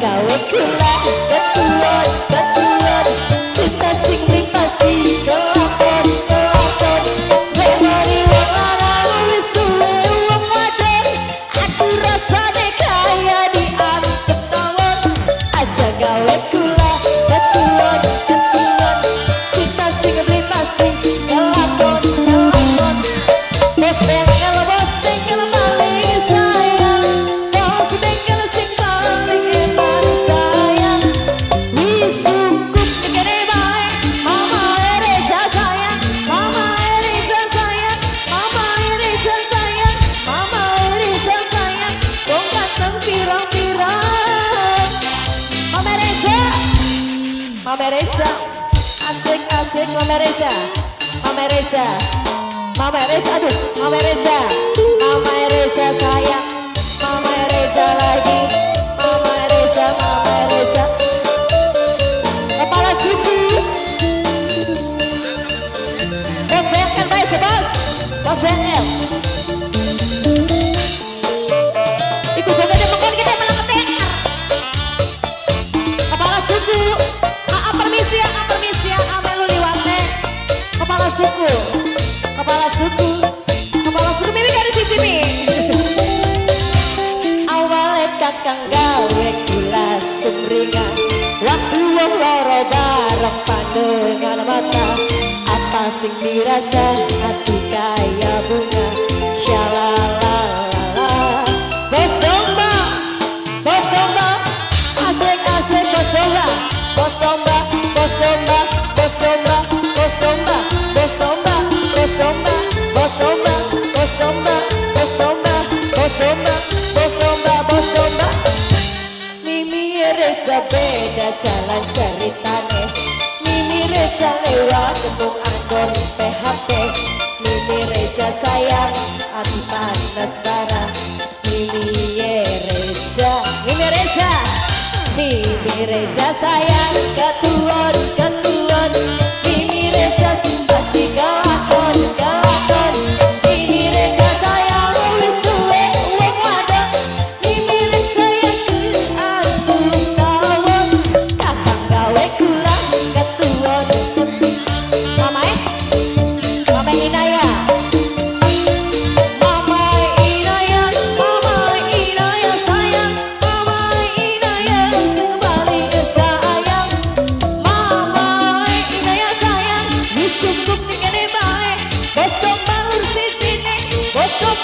kau kelak Mama Asik asik Mama Reza Mama Reza Mama Reza aduh Mama Reza Mama Reza sayang. Mama Reza lagi. Mama Reza Mama Reza Kepala suku. Bos BL baik bos. Bos suku. Kepala suku. Kepala suku. Mimi dari sisi Mi Awalnya kakang gawe gula sumringan Waktu wong loro bareng pandangan mata. Apa sing dirasa hati kaya bunga? Syalalalala Bos domba. Bos domba. Asik asik bos domba. Bos domba domba Bos domba Bos domba Mimi Reza beda jalan ceritane. Mimi Reza lewat tembung angkor PHP Mimi Reza sayang hati panas bara Mimi Reza Mimi Reza. Mimi Reza sayang ketuan ketuan. Mimi Reza sing pasti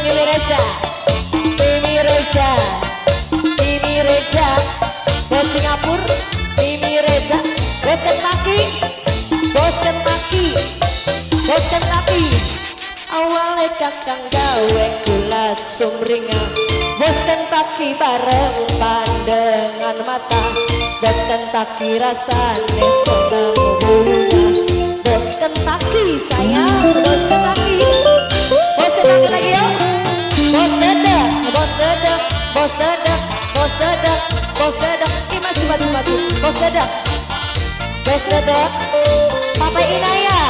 Mimi Reza Mimi Reza. Mimi Reza. Dari Singapura. Mimi Reza. Bos Kentucky. Boskan Kentucky. Bos Kentucky. Awalnya kakang gawe gula sumringa. Boskan Kentucky bareng pandangan mata. Bos Kentucky rasane seneng bulunya. Bos Kentucky saya boskan Kentucky sekali ya. Bos dadak, bos dadak, bos dadak, bos dadak, bos dadak Ini masih batu-batu, bos dadak Bos dadak Papa Inaya.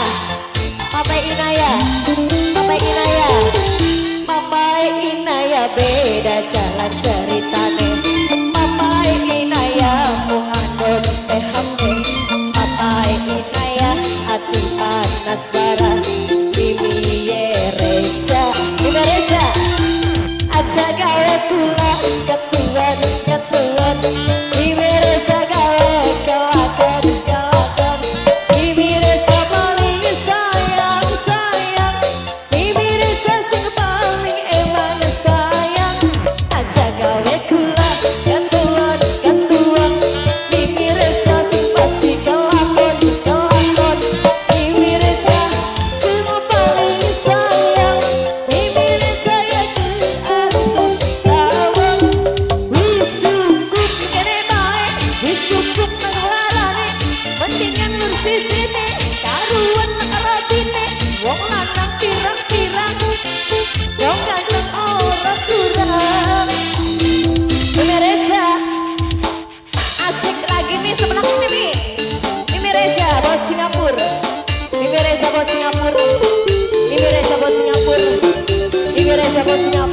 Papa Inaya. Papa Inaya. Papa Inaya beda jalan Stop. bos Singapura. Indonesia bos Singapura. Indonesia bos Singapura.